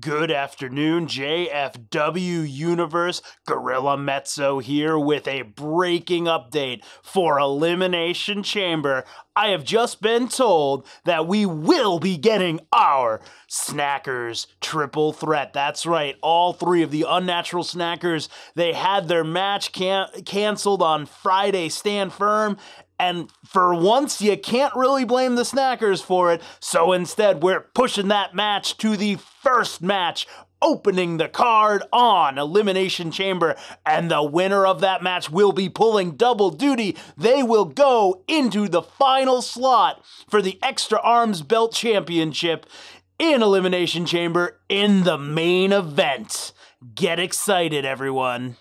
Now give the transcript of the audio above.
Good afternoon, JFW Universe. Gorilla Mezzo here with a breaking update for Elimination Chamber. I have just been told that we will be getting our Snackers triple threat. That's right, all three of the unnatural Snackers. They had their match can- canceled on Friday. Stand firm. And for once, you can't really blame the Snackers for it. So instead, we're pushing that match to the first match opening the card on Elimination Chamber, and the winner of that match will be pulling double duty. They will go into the final slot for the Extra Arms Belt Championship in Elimination Chamber in the main event. Get excited, everyone.